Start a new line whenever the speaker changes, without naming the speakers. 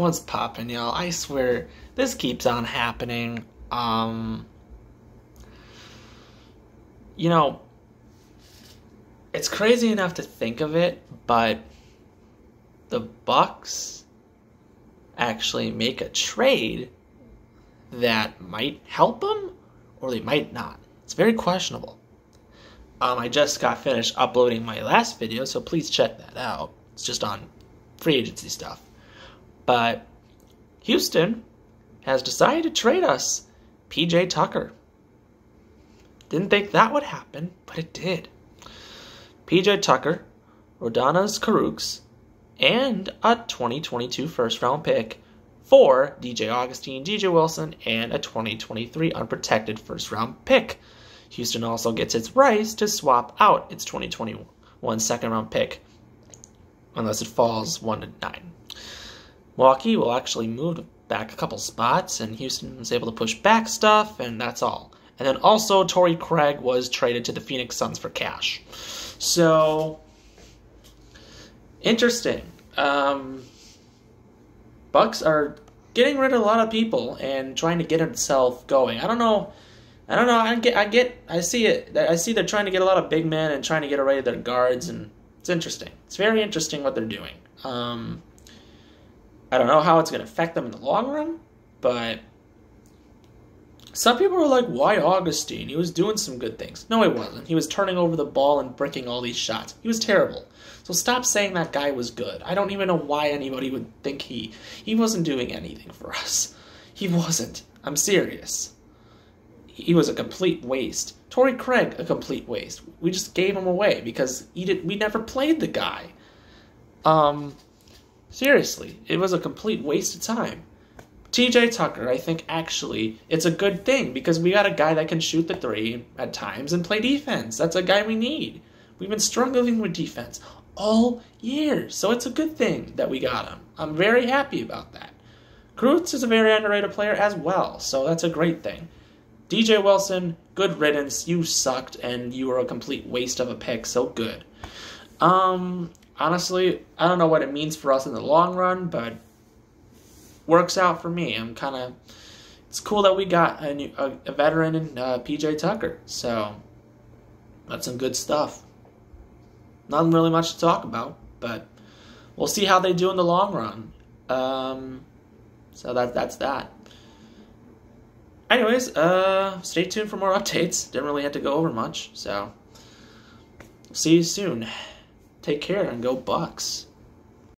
what's popping, y'all? I swear this keeps on happening. Um, you know, it's crazy enough to think of it, but the Bucks actually make a trade that might help them or they might not. It's very questionable. Um, I just got finished uploading my last video, so please check that out. It's just on free agency stuff. But Houston has decided to trade us PJ Tucker. Didn't think that would happen, but it did. PJ Tucker, Yordanis Kurucs, and a 2022 first round pick for DJ Augustin, DJ Wilson, and a 2023 unprotected first round pick. Houston also gets its rights to swap out its 2021 second round pick unless it falls 1 to 9. Milwaukee will actually move back a couple spots, and Houston was able to push back stuff, and that's all. And then also, Torrey Craig was traded to the Phoenix Suns for cash. So, interesting. Um, Bucks are getting rid of a lot of people and trying to get himself going. I don't know. I don't know. I get. I get. I see it. I see they're trying to get a lot of big men and trying to get away their guards, and it's interesting. It's very interesting what they're doing. Um, I don't know how it's going to affect them in the long run, but some people are like, why Augustin? He was doing some good things. No, he wasn't. He was turning over the ball and bricking all these shots. He was terrible. So stop saying that guy was good. I don't even know why anybody would think he he wasn't doing anything for us. He wasn't. I'm serious. He was a complete waste. Torrey Craig, a complete waste. We just gave him away because he did, we never played the guy. Um, seriously, it was a complete waste of time. PJ Tucker, I think actually it's a good thing because we got a guy that can shoot the three at times and play defense. That's a guy we need. We've been struggling with defense all year, so it's a good thing that we got him. I'm very happy about that. Kurucs is a very underrated player as well, so that's a great thing. DJ Wilson, good riddance. You sucked and you were a complete waste of a pick, so good. Um, honestly, I don't know what it means for us in the long run, but works out for me. I'm kind of. It's cool that we got a, new, a, a veteran in uh, PJ Tucker. So that's some good stuff. Not really much to talk about, but we'll see how they do in the long run. Um, so that that's that. Anyways, uh, stay tuned for more updates. Didn't really have to go over much, so see you soon. Take care and go Bucks.